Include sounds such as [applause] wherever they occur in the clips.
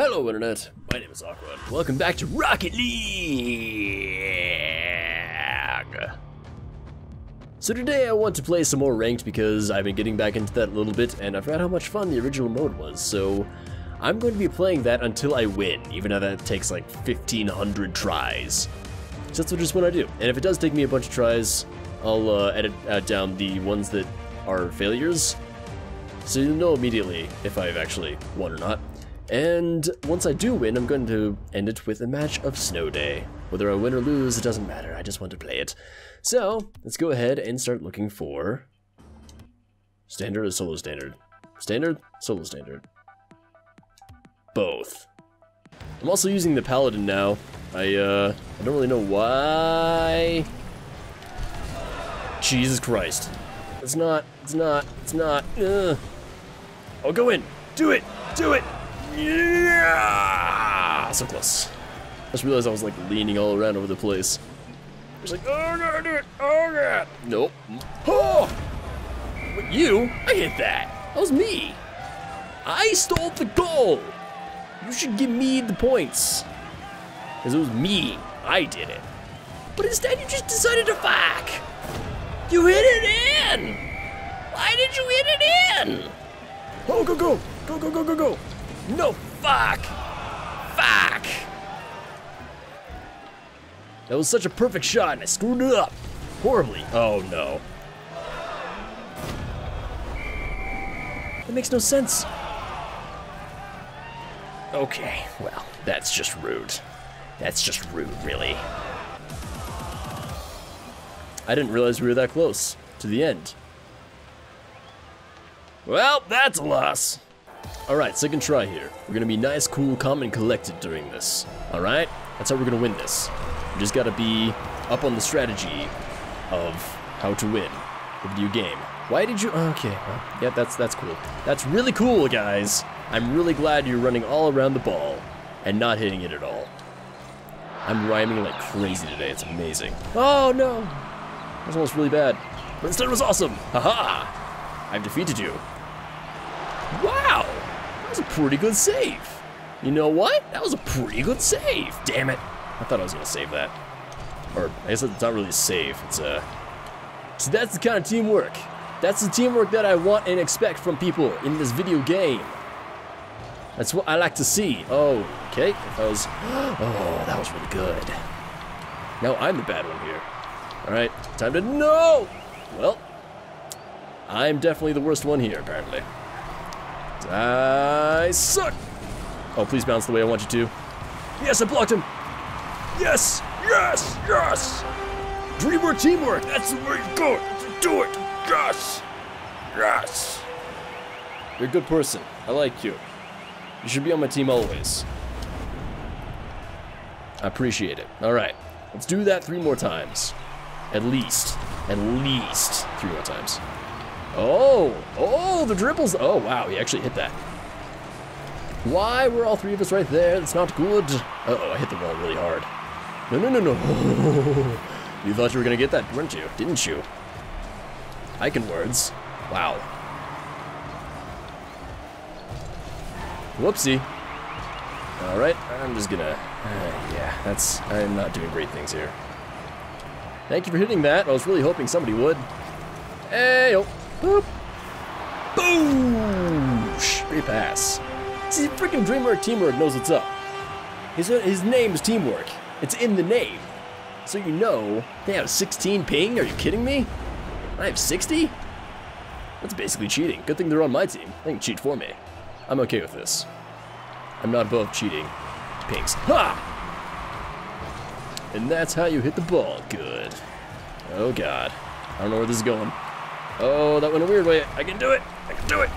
Hello, Internet. My name is Aqua. Welcome back to Rocket League. So today I want to play some more ranked because I've been getting back into that a little bit and I forgot how much fun the original mode was. So I'm going to be playing that until I win, even though that takes like 1500 tries. So that's just what I do. And if it does take me a bunch of tries, I'll uh, edit uh, down the ones that are failures. So you'll know immediately if I've actually won or not. And once I do win, I'm going to end it with a match of Snow Day. Whether I win or lose, it doesn't matter. I just want to play it. So, let's go ahead and start looking for... Standard or solo standard? Standard? Solo standard. Both. I'm also using the Paladin now. I, uh, I don't really know why... Jesus Christ. It's not, it's not, it's not, ugh. Oh, go in! Do it! Do it! Yeah! So close. I just realized I was like leaning all around over the place. I was like, oh god, do it! Oh god! Nope. Oh! But you? I hit that. That was me. I stole the goal. You should give me the points. Because it was me. I did it. But instead you just decided to fuck. You hit it in! Why did you hit it in? Oh, go, go! Go, go, go, go, go! No, fuck! Fuck! That was such a perfect shot and I screwed it up. Horribly. Oh no. That makes no sense. Okay, well, that's just rude. That's just rude, really. I didn't realize we were that close to the end. Well, that's a loss. Alright, second try here. We're gonna be nice, cool, calm, and collected during this. Alright? That's how we're gonna win this. We just gotta be up on the strategy of how to win the video game. Why did you... Okay, well, yeah, that's, that's cool. That's really cool, guys. I'm really glad you're running all around the ball and not hitting it at all. I'm rhyming like crazy today. It's amazing. Oh, no. That was almost really bad. But instead it was awesome. Haha. -ha. I've defeated you. Wow. Was a pretty good save. You know what? That was a pretty good save. Damn it. I thought I was going to save that. Or, I guess it's not really a save. It's a... So that's the kind of teamwork. That's the teamwork that I want and expect from people in this video game. That's what I like to see. Oh, okay. That was... [gasps] Oh, that was really good. Now I'm the bad one here. Alright, time to... No! Well, I'm definitely the worst one here, apparently. I suck! Oh, please bounce the way I want you to. Yes, I blocked him! Yes! Yes! Yes! Dreamwork teamwork! That's the way you go! Do it! Yes! Yes! You're a good person. I like you. You should be on my team always. I appreciate it. Alright. Let's do that three more times. At least. At least three more times. Oh! Oh, the dribbles! Oh, wow, he actually hit that. Why were all three of us right there? That's not good. Uh-oh, I hit the wall really hard. No, no, no, no. [laughs] you thought you were gonna get that, weren't you? Didn't you? I can words. Wow. Whoopsie. Alright, I'm just gonna... Uh, yeah, that's... I'm not doing great things here. Thank you for hitting that. I was really hoping somebody would. Hey, oh. Boop. Boosh! Great pass. See, freaking DreamWorks Teamwork knows what's up. His, his name is Teamwork. It's in the name. So you know, they have 16 ping? Are you kidding me? I have 60? That's basically cheating. Good thing they're on my team. They can cheat for me. I'm okay with this. I'm not above cheating. Pings. Ha! And that's how you hit the ball. Good. Oh god. I don't know where this is going. Oh, that went a weird way. I can do it. I can do it.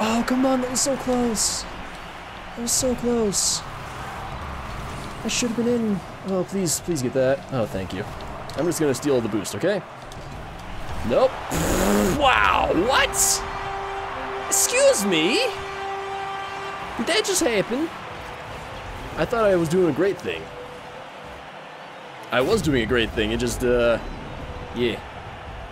Oh, come on. That was so close. That was so close. I should have been in. Oh, please, please get that. Oh, thank you. I'm just gonna steal the boost, okay? Nope. [laughs] wow, what? Excuse me? Did that just happen? I thought I was doing a great thing. I was doing a great thing, it just, uh, yeah.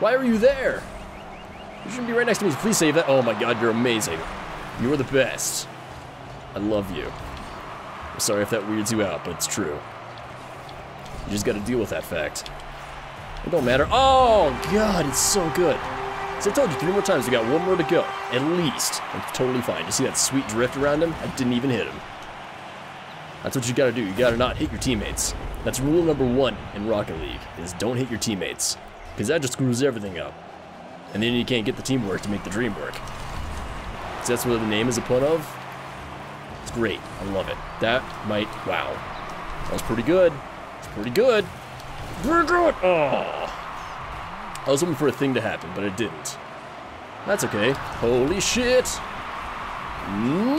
Why are you there? You shouldn't be right next to me. Please save that. Oh my god, you're amazing. You are the best. I love you. I'm sorry if that weirds you out, but it's true. You just gotta deal with that fact. It don't matter. Oh, God, it's so good. So I told you three more times, we got one more to go. At least. I'm totally fine. You see that sweet drift around him? I didn't even hit him. That's what you gotta do. You gotta not hit your teammates. That's rule number one in Rocket League, is don't hit your teammates. Because that just screws everything up. And then you can't get the teamwork to make the dream work. So that's what the name is a pun of? It's great. I love it. That might, wow. That was pretty good. It's pretty good. Pretty good. Oh. I was hoping for a thing to happen, but it didn't. That's okay. Holy shit.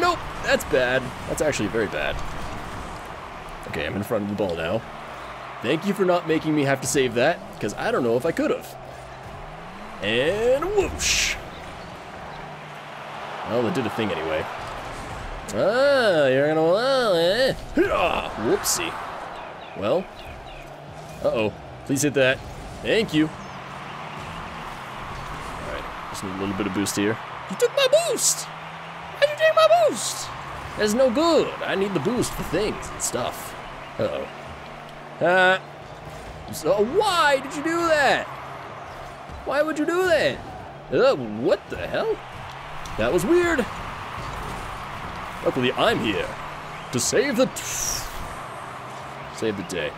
Nope. That's bad. That's actually very bad. Okay, I'm in front of the ball now. Thank you for not making me have to save that, because I don't know if I could have. And whoosh. Well, it did a thing anyway. Ah, you're gonna well, eh? Whoopsie. Well. Uh-oh. Please hit that. Thank you. Alright, just need a little bit of boost here. You took my boost! Why'd you take my boost? That's no good. I need the boost for things and stuff. Uh-oh. Uh, so why did you do that? Why would you do that? Uh, what the hell? That was weird. Luckily, I'm here to save the save the day,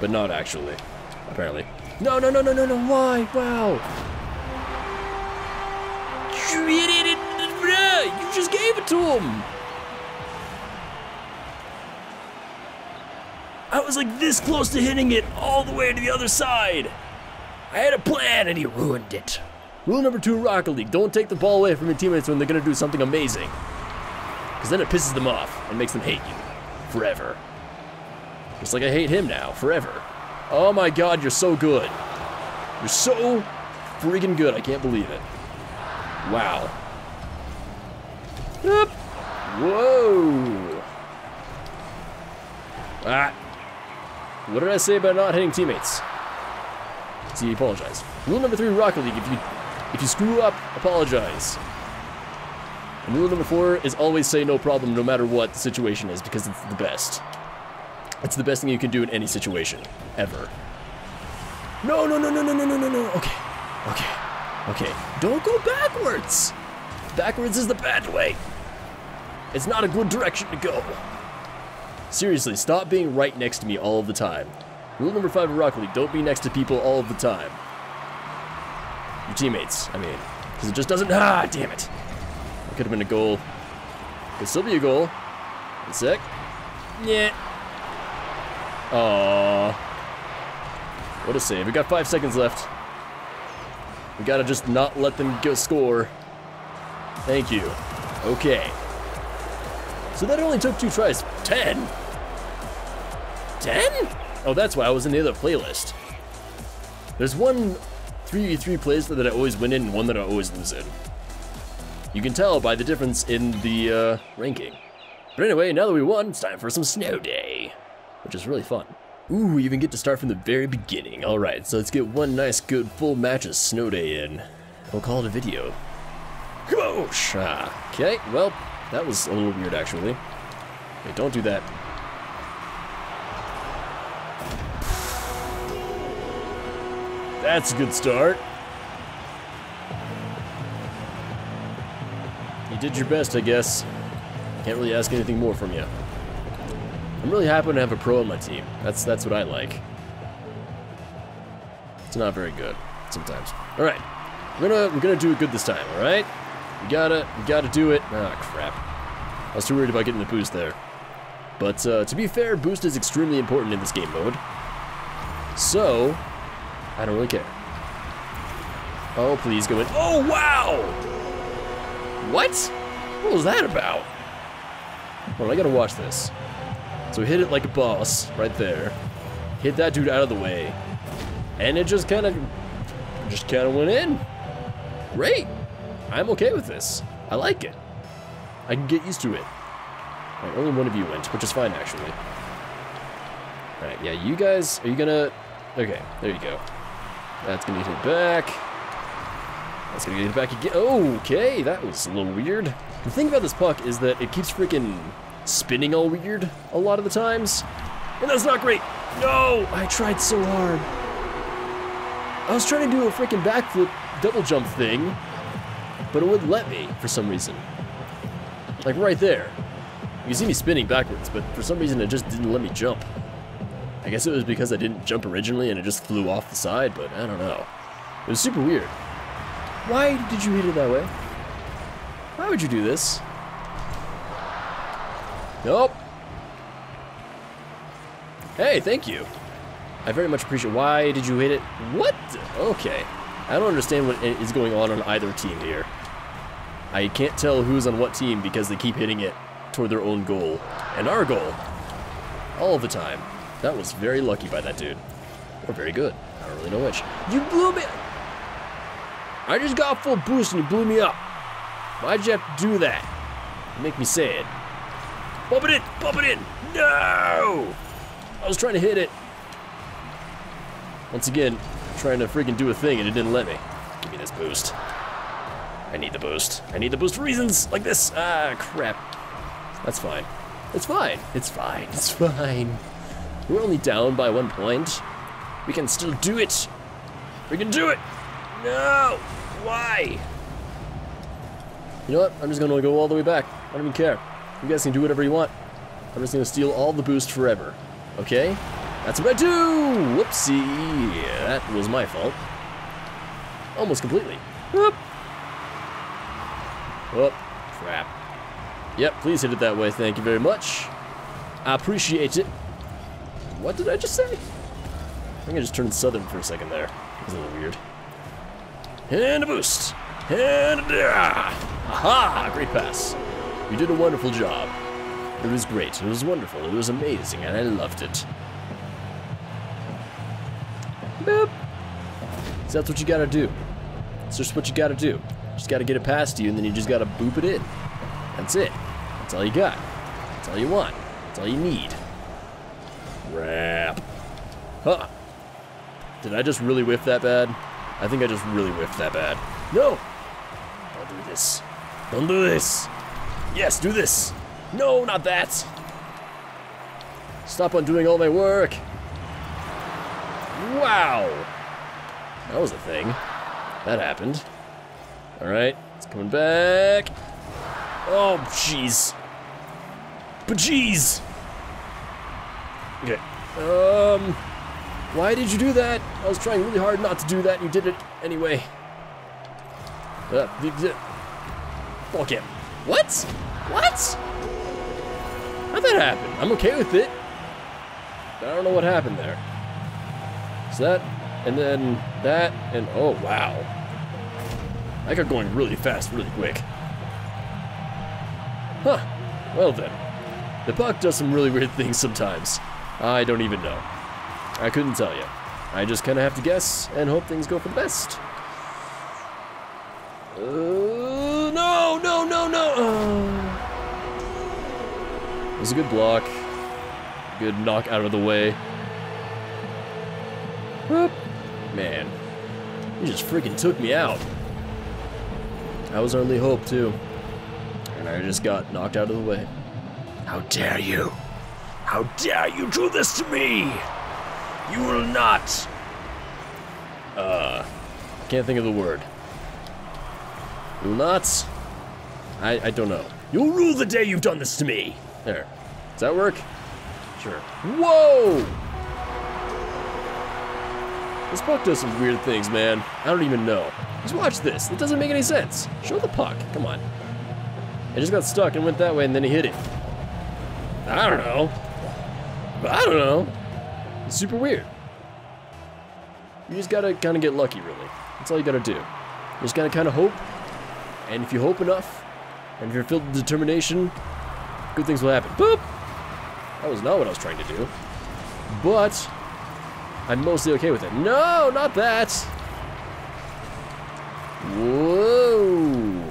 but not actually. Apparently. No, no, no, no, no, no. Why? Wow. You just gave it to him. Was like this close to hitting it all the way to the other side. I had a plan and he ruined it. Rule number two Rocket League, don't take the ball away from your teammates when they're gonna do something amazing. Because then it pisses them off and makes them hate you. Forever. Just like I hate him now, forever. Oh my god, you're so good. You're so freaking good, I can't believe it. Wow. Yep. Whoa. Ah. What did I say about not hitting teammates? See, apologize. Rule number three, Rocket League. If you if you screw up, apologize. And rule number four is always say no problem, no matter what the situation is, because it's the best. It's the best thing you can do in any situation, ever. No, no, no, no, no, no, no, no, no. Okay, okay, okay. Don't go backwards. Backwards is the bad way. It's not a good direction to go. Seriously, stop being right next to me all the time. Rule number five of Rocket League, don't be next to people all the time. Your teammates, I mean. Because it just doesn't, ah, damn it. It could have been a goal. Could still be a goal. A sec. Yeah. Aww. What a save. We got five seconds left. We gotta just not let them go score. Thank you. Okay. So that only took two tries. Ten? Ten? Oh, that's why I was in the other playlist. There's one 3v3 plays that I always win in and one that I always lose in. You can tell by the difference in the uh, ranking. But anyway, now that we won, it's time for some snow day, which is really fun. Ooh, we even get to start from the very beginning. All right, so let's get one nice, good, full match of snow day in. We'll call it a video. Whoosh! Ah, okay, well, that was a little weird, actually. Wait, don't do that. That's a good start. You did your best, I guess. Can't really ask anything more from you. I'm really happy to have a pro on my team. That's that's what I like. It's not very good sometimes. All right, we're gonna we're gonna do it good this time. All right, we gotta we gotta do it. Ah, crap. I was too worried about getting the boost there. But uh, to be fair, boost is extremely important in this game mode. So, I don't really care. Oh, please go in. Oh, wow! What? What was that about? On, I gotta watch this. So hit it like a boss, right there. Hit that dude out of the way. And it just kind of, just kind of went in. Great. I'm okay with this. I like it. I can get used to it. Right, only one of you went, which is fine, actually. Alright, yeah, you guys, are you gonna... Okay, there you go. That's gonna get hit back. That's gonna get hit back again. Oh, okay, that was a little weird. The thing about this puck is that it keeps freaking spinning all weird a lot of the times. And that's not great. No, I tried so hard. I was trying to do a freaking backflip double jump thing, but it wouldn't let me for some reason. Like right there. You can see me spinning backwards, but for some reason it just didn't let me jump. I guess it was because I didn't jump originally and it just flew off the side, but I don't know. It was super weird. Why did you hit it that way? Why would you do this? Nope. Hey, thank you. I very much appreciate. Why did you hit it? What? Okay. I don't understand what is going on on either team here. I can't tell who's on what team because they keep hitting it toward their own goal. And our goal. All the time. That was very lucky by that dude. Or very good. I don't really know which. You blew me... I just got full boost and you blew me up. Why'd you have to do that? Make me say it. Bump it in! Bump it in! No! I was trying to hit it. Once again, trying to freaking do a thing and it didn't let me. Give me this boost. I need the boost. I need the boost for reasons like this. Ah, crap. That's fine. It's fine. It's fine. It's fine. We're only down by one point. We can still do it. We can do it. No. Why? You know what? I'm just gonna go all the way back. I don't even care. You guys can do whatever you want. I'm just gonna steal all the boost forever. Okay? That's what I do! Whoopsie! That was my fault. Almost completely. Whoop! Oh, crap. Yep, please hit it that way. Thank you very much. I appreciate it. What did I just say? I think I just turned southern for a second there. It was a little weird. And a boost. And a... Aha! Great pass. You did a wonderful job. It was great. It was wonderful. It was amazing, and I loved it. Boop. So that's what you gotta do. It's just what you gotta do. Just gotta get it past you, and then you just gotta boop it in. That's it. That's all you got. That's all you want. That's all you need. Rap. Huh. Did I just really whiff that bad? I think I just really whiffed that bad. No! Don't do this. Don't do this. Yes, do this. No, not that. Stop undoing all my work. Wow. That was a thing. That happened. Alright, it's coming back. Oh, jeez. But jeez. Okay. Um, why did you do that? I was trying really hard not to do that, and you did it anyway. Uh, fuck him. What? What? How'd that happen? I'm okay with it. I don't know what happened there. So that, and then that, and oh wow. I got going really fast, really quick. Huh. Well then. The puck does some really weird things sometimes. I don't even know. I couldn't tell you. I just kind of have to guess and hope things go for the best. Uh, no, no, no, no. It was a good block. Good knock out of the way. Whoop. Man. He just freaking took me out. That was our only hope, too. And I just got knocked out of the way. How dare you? How dare you do this to me? You will not. Uh, can't think of the word. Will not. I, I don't know. You'll rue the day you've done this to me. There. Does that work? Sure. Whoa! This puck does some weird things, man. I don't even know. Just watch this. It doesn't make any sense. Show the puck. Come on. I just got stuck and went that way and then he hit it. I don't know. I don't know. It's super weird. You just gotta kind of get lucky, really. That's all you gotta do. You just gotta kind of hope. And if you hope enough, and if you're filled with determination, good things will happen. Boop! That was not what I was trying to do. But, I'm mostly okay with it. No, not that! Whoa!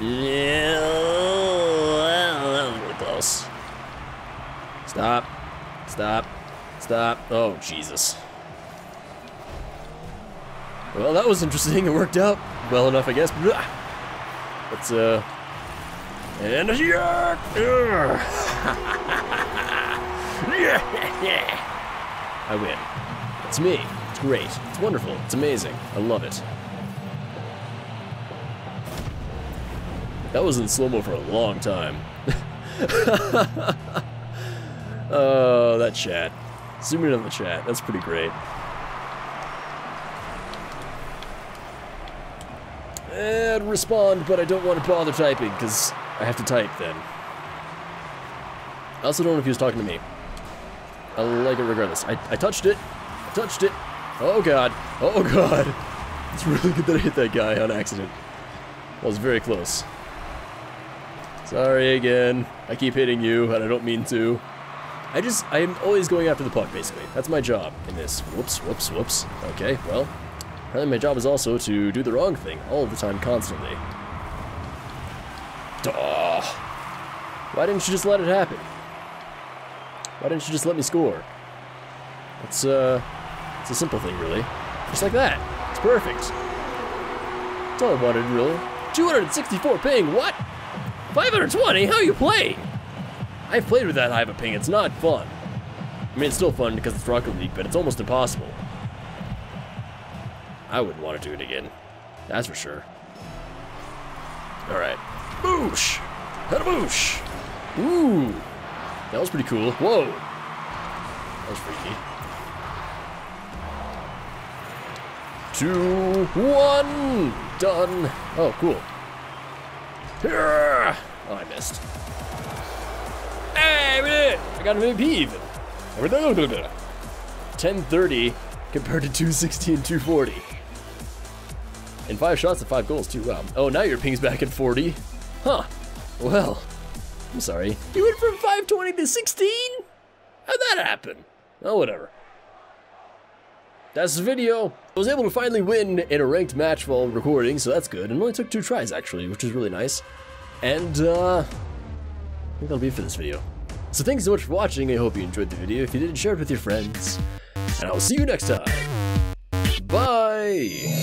Yeah, that was really close. Stop. Stop. Stop. Oh, Jesus. Well, that was interesting. [laughs] It worked out well enough, I guess. Let's, uh... And a [laughs] shark! I win. It's me. It's great. It's wonderful. It's amazing. I love it. That was in slow-mo for a long time. [laughs] oh, that chat. Zoom in on the chat. That's pretty great. And respond, but I don't want to bother typing, because I have to type then. I also don't know if he was talking to me. I like it regardless. I, I touched it. I touched it. Oh god. Oh god. [laughs] It's really good that I hit that guy on accident. That was very close. Sorry again. I keep hitting you, and I don't mean to. I just, I am always going after the puck, basically. That's my job in this. Whoops, whoops, whoops. Okay, well, apparently my job is also to do the wrong thing all the time, constantly. Duh. Why didn't you just let it happen? Why didn't you just let me score? It's, uh, it's a simple thing, really. Just like that. It's perfect. That's all I wanted, really. 264 ping, what? 520? How are you play? I've played with that high of a ping. It's not fun. I mean, it's still fun because it's Rocket League, but it's almost impossible. I wouldn't want to do it again. That's for sure. Alright. Boosh! Had a boosh! Ooh! That was pretty cool. Whoa! That was freaky. Two, one, done. Oh, cool. Oh, I missed. Hey, we did it! I got an MVP even. 1030 compared to 260 and 240. And five shots and five goals too. Wow. Oh, now your ping's back at 40. Huh. Well, I'm sorry. You went from 520 to 16? How'd that happen? Oh, whatever. That's the video. I was able to finally win in a ranked match while recording, so that's good. And only took two tries, actually, which is really nice. And, uh, I think that'll be it for this video. So thanks so much for watching, I hope you enjoyed the video. If you did, share it with your friends. And I'll see you next time. Bye!